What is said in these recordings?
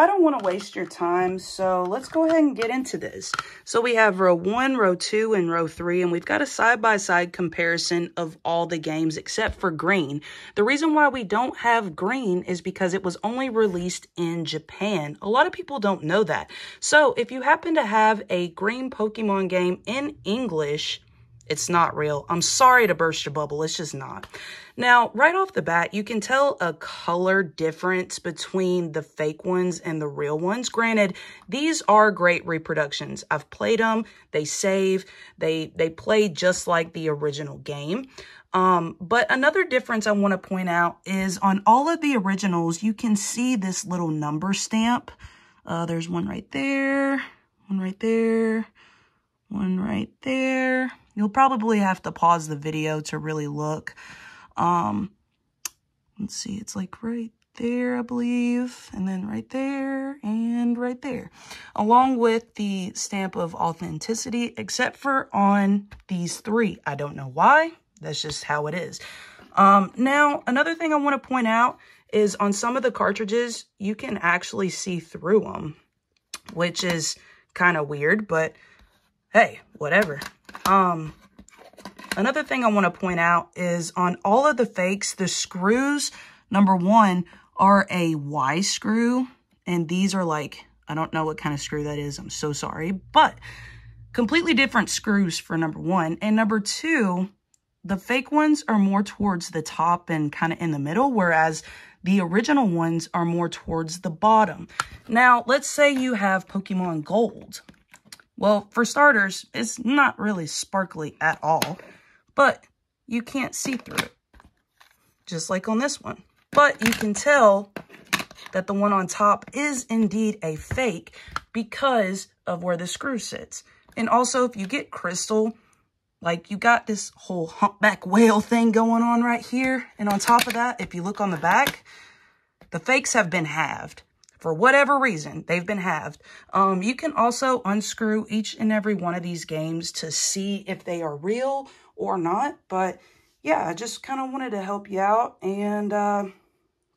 I don't want to waste your time, so let's go ahead and get into this. So we have row one, row two, and row three, and we've got a side-by-side -side comparison of all the games except for green. The reason why we don't have green is because it was only released in Japan. A lot of people don't know that. So if you happen to have a green Pokemon game in English, it's not real. I'm sorry to burst your bubble. It's just not. Now, right off the bat, you can tell a color difference between the fake ones and the real ones. Granted, these are great reproductions. I've played them. They save. They, they play just like the original game. Um, but another difference I want to point out is on all of the originals, you can see this little number stamp. Uh, there's one right there, one right there, one right there. You'll probably have to pause the video to really look. Um, let's see, it's like right there, I believe, and then right there, and right there, along with the stamp of authenticity, except for on these three. I don't know why. That's just how it is. Um, now, another thing I want to point out is on some of the cartridges, you can actually see through them, which is kind of weird, but hey, whatever. Um, another thing I want to point out is on all of the fakes, the screws, number one, are a Y screw. And these are like, I don't know what kind of screw that is. I'm so sorry. But completely different screws for number one. And number two, the fake ones are more towards the top and kind of in the middle, whereas the original ones are more towards the bottom. Now, let's say you have Pokemon Gold. Well, for starters, it's not really sparkly at all, but you can't see through it, just like on this one. But you can tell that the one on top is indeed a fake because of where the screw sits. And also, if you get crystal, like you got this whole humpback whale thing going on right here. And on top of that, if you look on the back, the fakes have been halved for whatever reason, they've been halved. Um, you can also unscrew each and every one of these games to see if they are real or not. But yeah, I just kind of wanted to help you out. And uh,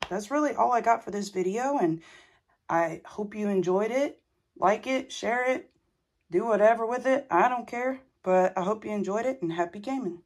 that's really all I got for this video. And I hope you enjoyed it. Like it, share it, do whatever with it. I don't care. But I hope you enjoyed it and happy gaming.